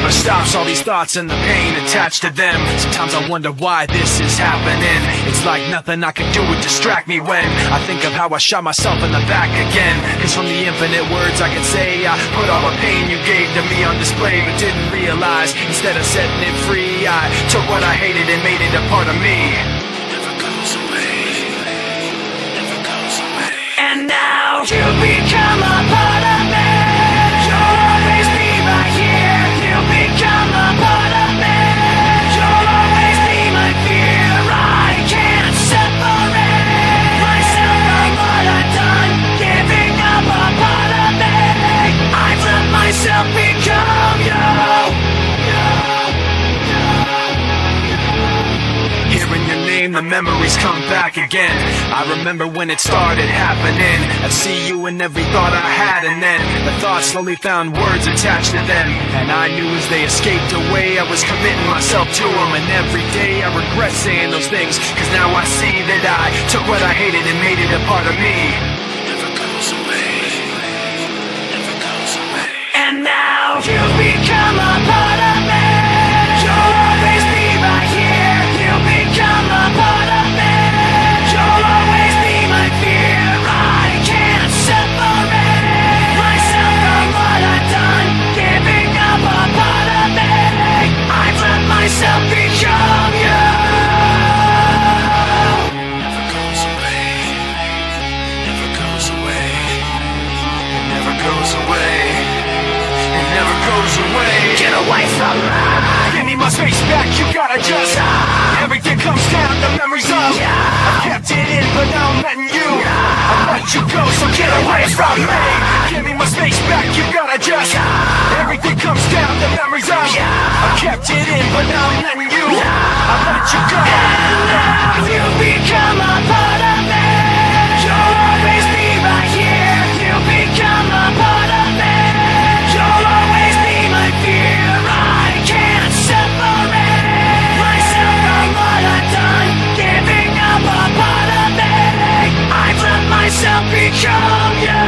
never stops. All these thoughts and the pain attached to them. Sometimes I wonder why this is happening. It's like nothing I can do would distract me when I think of how I shot myself in the back again. Cause from the infinite words I could say, I put all the pain you gave to me on display, but didn't realize instead of setting it free, I took what I hated and made it a part of me. The memories come back again. I remember when it started happening. I'd see you in every thought I had, and then the thoughts slowly found words attached to them. And I knew as they escaped away, I was committing myself to them. And every day I regret saying those things, cause now I see that I took what I hated and made it a part of me. Away. From me. Give me my space back, you gotta just Everything comes down, the memories of I kept it in, but now I'm letting you. I let you go, so get away from me. Give me my space back, you gotta just Everything comes down, the memories of I kept it in, but now I'm letting you. I let you go become. Yeah.